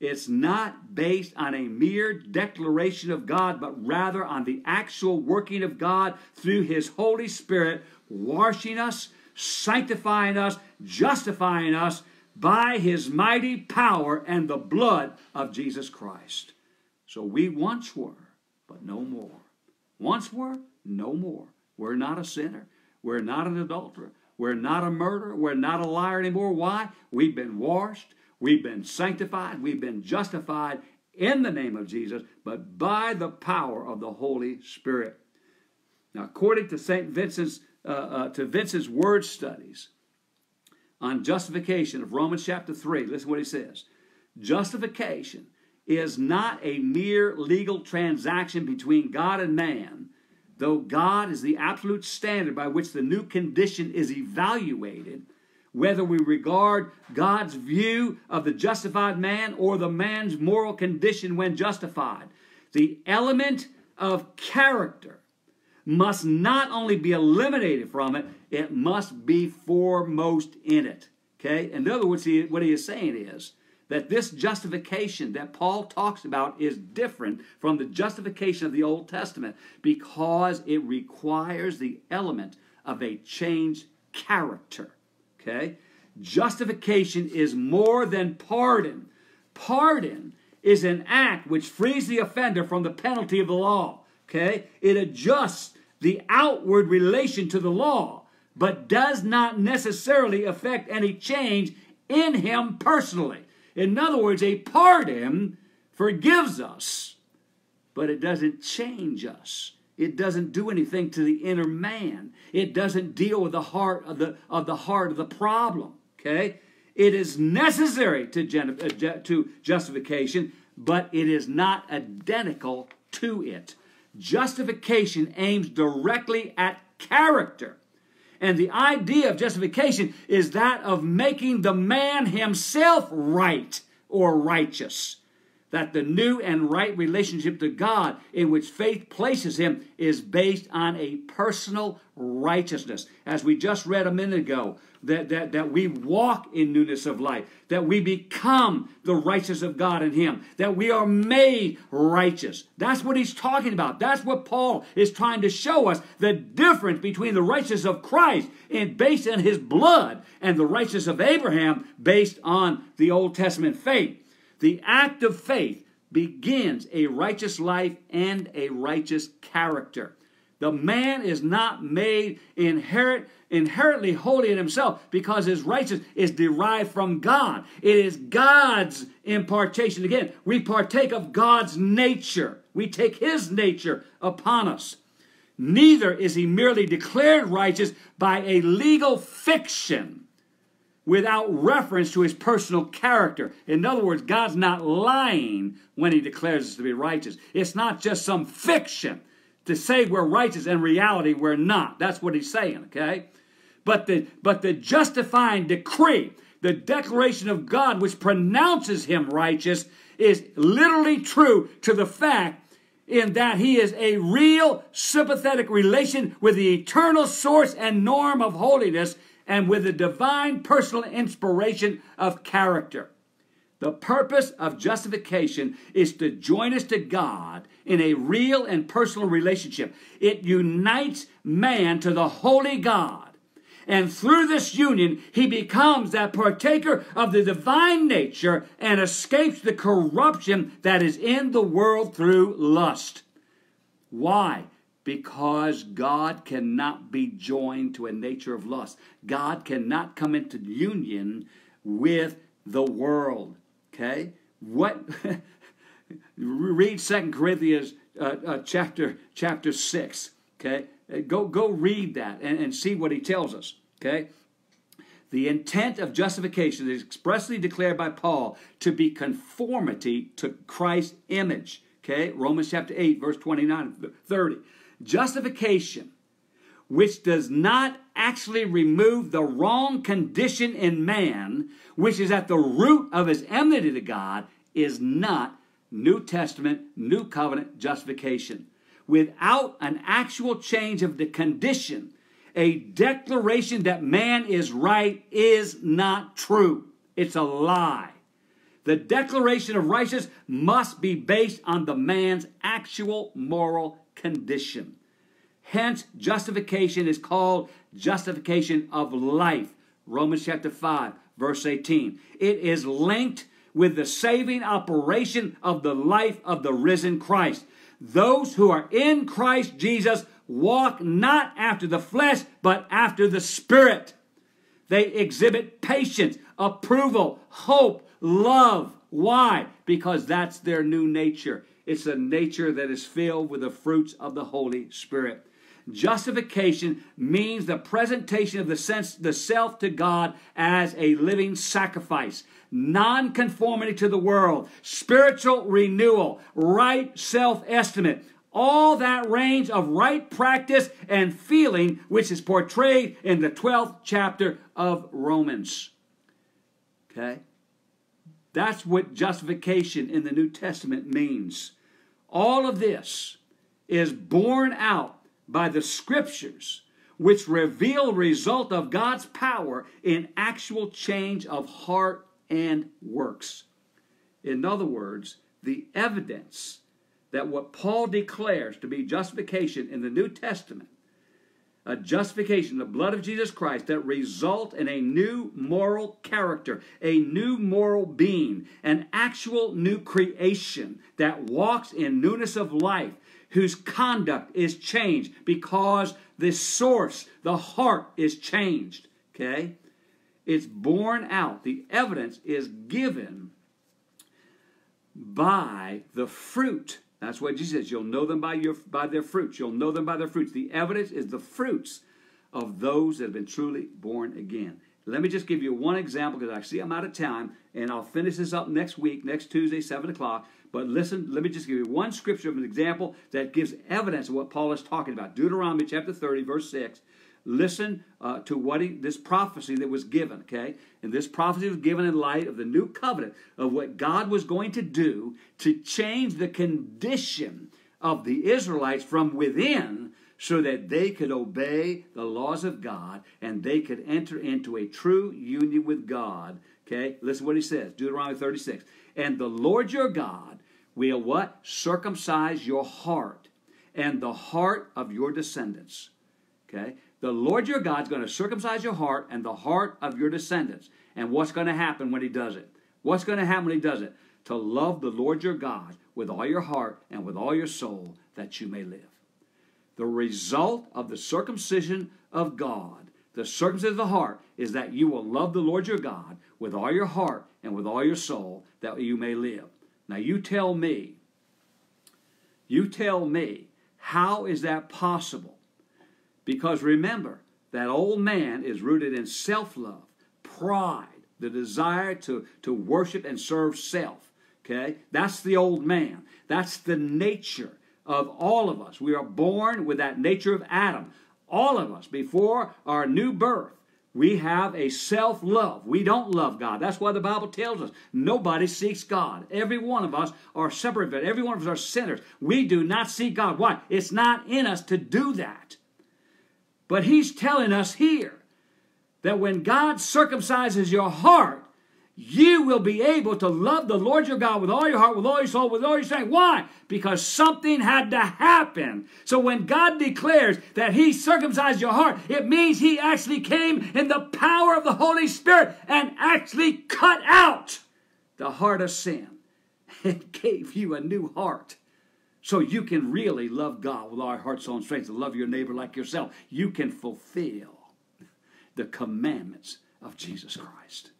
It's not based on a mere declaration of God, but rather on the actual working of God through His Holy Spirit, washing us, sanctifying us, justifying us by His mighty power and the blood of Jesus Christ. So we once were, but no more. Once were, no more. We're not a sinner. We're not an adulterer. We're not a murderer. We're not a liar anymore. Why? We've been washed. We've been sanctified, we've been justified in the name of Jesus, but by the power of the Holy Spirit. Now, according to St. Vincent's, uh, uh, to Vincent's word studies, on justification of Romans chapter 3, listen what he says. Justification is not a mere legal transaction between God and man, though God is the absolute standard by which the new condition is evaluated, whether we regard God's view of the justified man or the man's moral condition when justified. The element of character must not only be eliminated from it, it must be foremost in it. Okay? In other words, he, what he is saying is that this justification that Paul talks about is different from the justification of the Old Testament because it requires the element of a changed character. Okay? Justification is more than pardon. Pardon is an act which frees the offender from the penalty of the law. Okay? It adjusts the outward relation to the law, but does not necessarily affect any change in him personally. In other words, a pardon forgives us, but it doesn't change us. It doesn't do anything to the inner man. It doesn't deal with the heart of the of the heart of the problem. Okay, it is necessary to, uh, to justification, but it is not identical to it. Justification aims directly at character. And the idea of justification is that of making the man himself right or righteous. That the new and right relationship to God in which faith places him is based on a personal righteousness. As we just read a minute ago, that, that, that we walk in newness of life, that we become the righteous of God in Him, that we are made righteous. That's what he's talking about. That's what Paul is trying to show us the difference between the righteousness of Christ and based on his blood and the righteousness of Abraham based on the Old Testament faith. The act of faith begins a righteous life and a righteous character. The man is not made inherit inherently holy in himself because his righteousness is derived from God. It is God's impartation. Again, we partake of God's nature. We take his nature upon us. Neither is he merely declared righteous by a legal fiction without reference to his personal character. In other words, God's not lying when he declares us to be righteous. It's not just some fiction to say we're righteous in reality we're not. That's what he's saying, okay? But the, but the justifying decree, the declaration of God which pronounces him righteous, is literally true to the fact in that he is a real sympathetic relation with the eternal source and norm of holiness and with the divine personal inspiration of character. The purpose of justification is to join us to God in a real and personal relationship. It unites man to the holy God and through this union, he becomes that partaker of the divine nature and escapes the corruption that is in the world through lust. Why? Because God cannot be joined to a nature of lust. God cannot come into union with the world. Okay? What? *laughs* read Second Corinthians uh, uh, chapter chapter 6. Okay? Uh, go, go read that and, and see what he tells us. Okay? The intent of justification is expressly declared by Paul to be conformity to Christ's image. Okay? Romans chapter 8, verse 29 30. Justification, which does not actually remove the wrong condition in man, which is at the root of his enmity to God, is not New Testament, New Covenant justification without an actual change of the condition, a declaration that man is right is not true. It's a lie. The declaration of righteousness must be based on the man's actual moral condition. Hence, justification is called justification of life. Romans chapter 5, verse 18. It is linked with the saving operation of the life of the risen Christ. Those who are in Christ Jesus walk not after the flesh, but after the Spirit. They exhibit patience, approval, hope, love. Why? Because that's their new nature. It's a nature that is filled with the fruits of the Holy Spirit. Justification means the presentation of the sense, the self to God as a living sacrifice, non-conformity to the world, spiritual renewal, right self-estimate, all that range of right practice and feeling which is portrayed in the 12th chapter of Romans. Okay? That's what justification in the New Testament means. All of this is borne out by the scriptures, which reveal result of God's power in actual change of heart and works. In other words, the evidence that what Paul declares to be justification in the New Testament, a justification, the blood of Jesus Christ, that result in a new moral character, a new moral being, an actual new creation that walks in newness of life, whose conduct is changed because the source, the heart, is changed. Okay? It's borne out. The evidence is given by the fruit that's what Jesus says. You'll know them by, your, by their fruits. You'll know them by their fruits. The evidence is the fruits of those that have been truly born again. Let me just give you one example because I see I'm out of time, and I'll finish this up next week, next Tuesday, 7 o'clock. But listen, let me just give you one scripture of an example that gives evidence of what Paul is talking about. Deuteronomy chapter 30, verse 6. Listen uh, to what he, this prophecy that was given, okay? And this prophecy was given in light of the new covenant of what God was going to do to change the condition of the Israelites from within so that they could obey the laws of God and they could enter into a true union with God. Okay, listen what he says Deuteronomy 36. And the Lord your God will what? Circumcise your heart and the heart of your descendants. Okay, the Lord your God is going to circumcise your heart and the heart of your descendants. And what's going to happen when he does it? What's going to happen when he does it? To love the Lord your God with all your heart and with all your soul that you may live. The result of the circumcision of God, the circumcision of the heart, is that you will love the Lord your God with all your heart and with all your soul that you may live. Now you tell me, you tell me, how is that possible? Because remember, that old man is rooted in self love, pride, the desire to, to worship and serve self. Okay? That's the old man. That's the nature of all of us. We are born with that nature of Adam. All of us, before our new birth, we have a self love. We don't love God. That's why the Bible tells us nobody seeks God. Every one of us are separated. Every one of us are sinners. We do not seek God. Why? It's not in us to do that. But he's telling us here that when God circumcises your heart, you will be able to love the Lord your God with all your heart, with all your soul, with all your strength. Why? Because something had to happen. So when God declares that He circumcised your heart, it means He actually came in the power of the Holy Spirit and actually cut out the heart of sin *laughs* and gave you a new heart. So you can really love God with all your heart, soul, and strength, and love your neighbor like yourself. You can fulfill the commandments of Jesus Christ.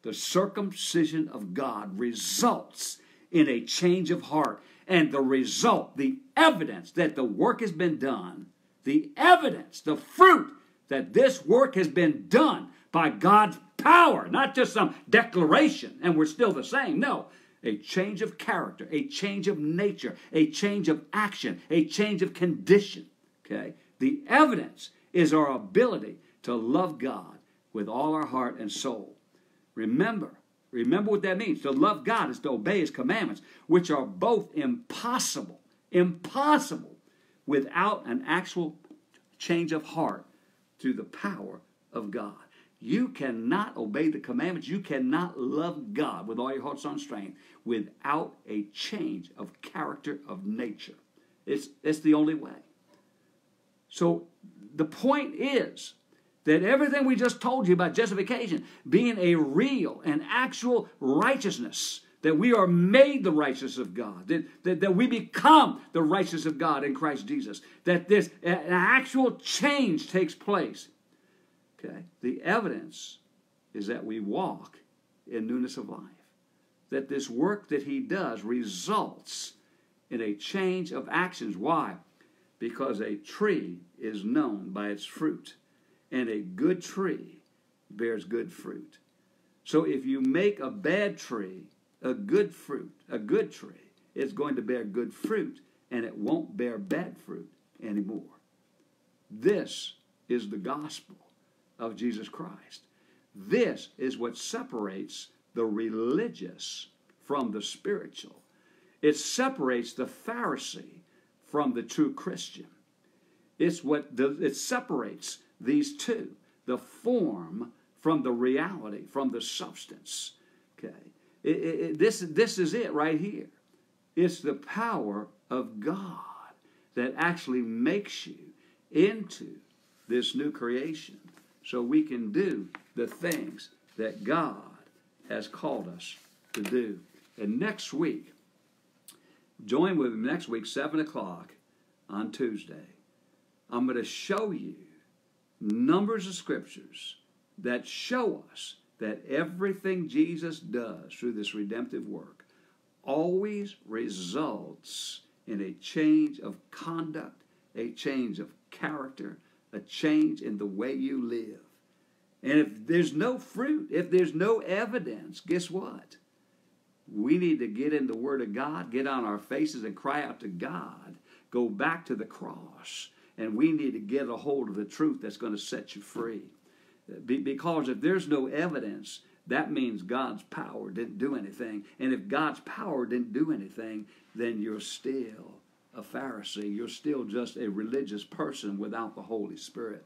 The circumcision of God results in a change of heart. And the result, the evidence that the work has been done, the evidence, the fruit that this work has been done by God's power, not just some declaration, and we're still the same. No, a change of character, a change of nature, a change of action, a change of condition. Okay? The evidence is our ability to love God with all our heart and soul. Remember, remember what that means. To love God is to obey his commandments, which are both impossible, impossible without an actual change of heart through the power of God. You cannot obey the commandments. You cannot love God with all your heart, soul, and strength without a change of character of nature. It's, it's the only way. So the point is that everything we just told you about justification being a real and actual righteousness, that we are made the righteousness of God, that, that, that we become the righteousness of God in Christ Jesus, that this an actual change takes place. Okay? The evidence is that we walk in newness of life that this work that he does results in a change of actions. Why? because a tree is known by its fruit, and a good tree bears good fruit. So if you make a bad tree a good fruit, a good tree, it's going to bear good fruit, and it won't bear bad fruit anymore. This is the gospel of Jesus Christ. This is what separates the religious from the spiritual. It separates the Pharisee from the true Christian. It's what the, it separates these two, the form from the reality, from the substance. Okay, it, it, this this is it right here. It's the power of God that actually makes you into this new creation, so we can do the things that God has called us to do. And next week, join with me next week, 7 o'clock on Tuesday. I'm going to show you numbers of scriptures that show us that everything Jesus does through this redemptive work always results in a change of conduct, a change of character, a change in the way you live. And if there's no fruit, if there's no evidence, guess what? We need to get in the Word of God, get on our faces and cry out to God, go back to the cross, and we need to get a hold of the truth that's going to set you free. Because if there's no evidence, that means God's power didn't do anything. And if God's power didn't do anything, then you're still a Pharisee. You're still just a religious person without the Holy Spirit.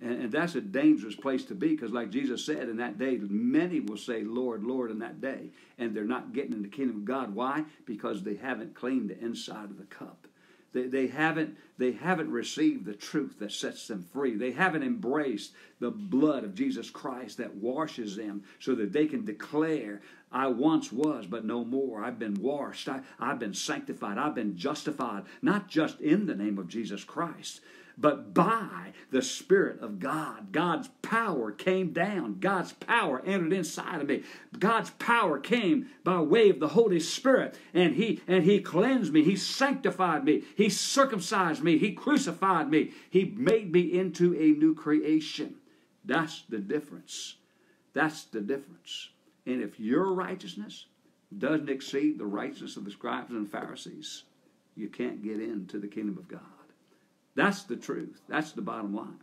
And, and that's a dangerous place to be because, like Jesus said, in that day, many will say, Lord, Lord, in that day. And they're not getting in the kingdom of God. Why? Because they haven't cleaned the inside of the cup. They, they, haven't, they haven't received the truth that sets them free. They haven't embraced the blood of Jesus Christ that washes them so that they can declare, I once was, but no more. I've been washed. I, I've been sanctified. I've been justified, not just in the name of Jesus Christ, but by the Spirit of God. God's power came down. God's power entered inside of me. God's power came by way of the Holy Spirit, and He and He cleansed me. He sanctified me. He circumcised me. He crucified me. He made me into a new creation. That's the difference. That's the difference. And if your righteousness doesn't exceed the righteousness of the scribes and Pharisees, you can't get into the kingdom of God. That's the truth. That's the bottom line.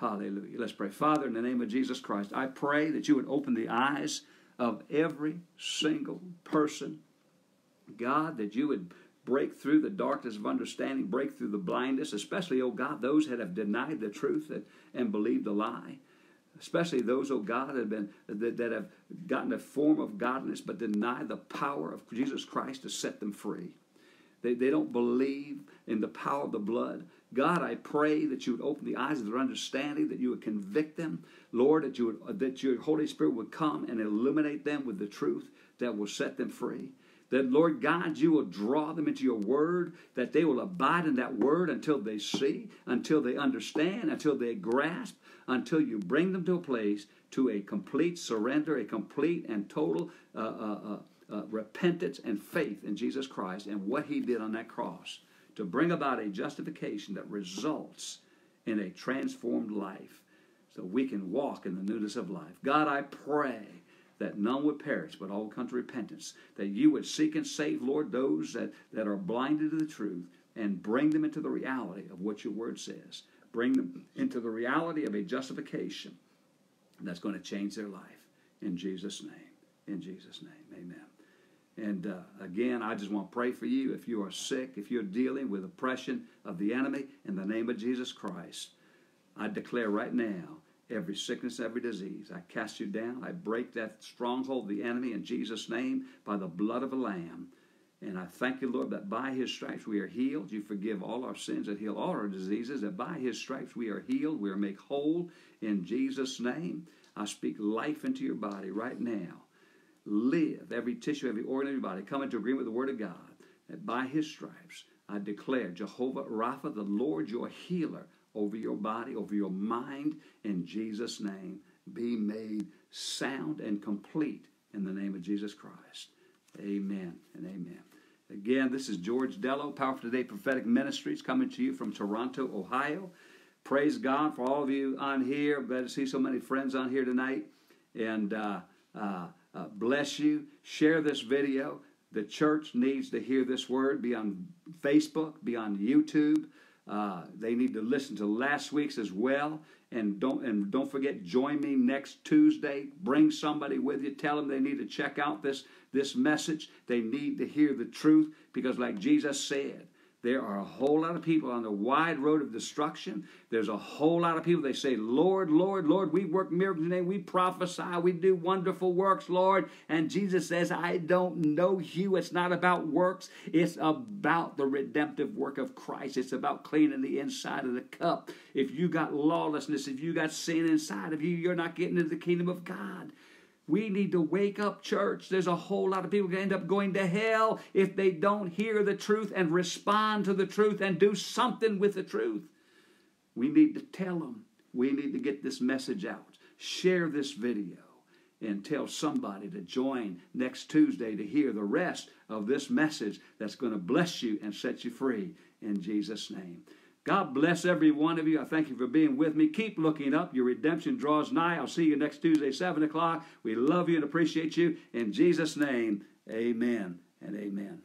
Hallelujah. Let's pray. Father, in the name of Jesus Christ, I pray that you would open the eyes of every single person. God, that you would break through the darkness of understanding, break through the blindness, especially, oh God, those that have denied the truth and believed the lie. Especially those, oh God, that have been that, that have gotten a form of godliness but deny the power of Jesus Christ to set them free. They, they don't believe in the power of the blood. God, I pray that you would open the eyes of their understanding, that you would convict them, Lord, that you would, that your Holy Spirit would come and illuminate them with the truth that will set them free. That, Lord God, you will draw them into your word, that they will abide in that word until they see, until they understand, until they grasp, until you bring them to a place to a complete surrender, a complete and total uh, uh, uh, uh, repentance and faith in Jesus Christ and what he did on that cross to bring about a justification that results in a transformed life so we can walk in the newness of life. God, I pray that none would perish but all come to repentance, that you would seek and save, Lord, those that, that are blinded to the truth and bring them into the reality of what your word says. Bring them into the reality of a justification that's going to change their life. In Jesus' name. In Jesus' name. Amen. And uh, again, I just want to pray for you. If you are sick, if you're dealing with oppression of the enemy, in the name of Jesus Christ, I declare right now every sickness, every disease, I cast you down. I break that stronghold of the enemy in Jesus' name by the blood of a lamb. And I thank you, Lord, that by his stripes we are healed. You forgive all our sins and heal all our diseases. That by his stripes we are healed. We are made whole in Jesus' name. I speak life into your body right now live, every tissue, every organ of your body, come into agreement with the Word of God, that by His stripes I declare Jehovah Rapha, the Lord your healer, over your body, over your mind, in Jesus' name, be made sound and complete in the name of Jesus Christ. Amen and amen. Again, this is George Delo, Power for Today Prophetic Ministries, coming to you from Toronto, Ohio. Praise God for all of you on here. Glad to see so many friends on here tonight. And uh, uh, uh, bless you. Share this video. The church needs to hear this word. Be on Facebook, be on YouTube. Uh, they need to listen to last week's as well. And don't and don't forget, join me next Tuesday. Bring somebody with you. Tell them they need to check out this this message. They need to hear the truth because, like Jesus said, there are a whole lot of people on the wide road of destruction. There's a whole lot of people, they say, Lord, Lord, Lord, we work miracles today. We prophesy. We do wonderful works, Lord. And Jesus says, I don't know you. It's not about works. It's about the redemptive work of Christ. It's about cleaning the inside of the cup. If you got lawlessness, if you got sin inside of you, you're not getting into the kingdom of God. We need to wake up, church. There's a whole lot of people going to end up going to hell if they don't hear the truth and respond to the truth and do something with the truth. We need to tell them. We need to get this message out. Share this video and tell somebody to join next Tuesday to hear the rest of this message that's going to bless you and set you free in Jesus' name. God bless every one of you. I thank you for being with me. Keep looking up. Your redemption draws nigh. I'll see you next Tuesday, 7 o'clock. We love you and appreciate you. In Jesus' name, amen and amen.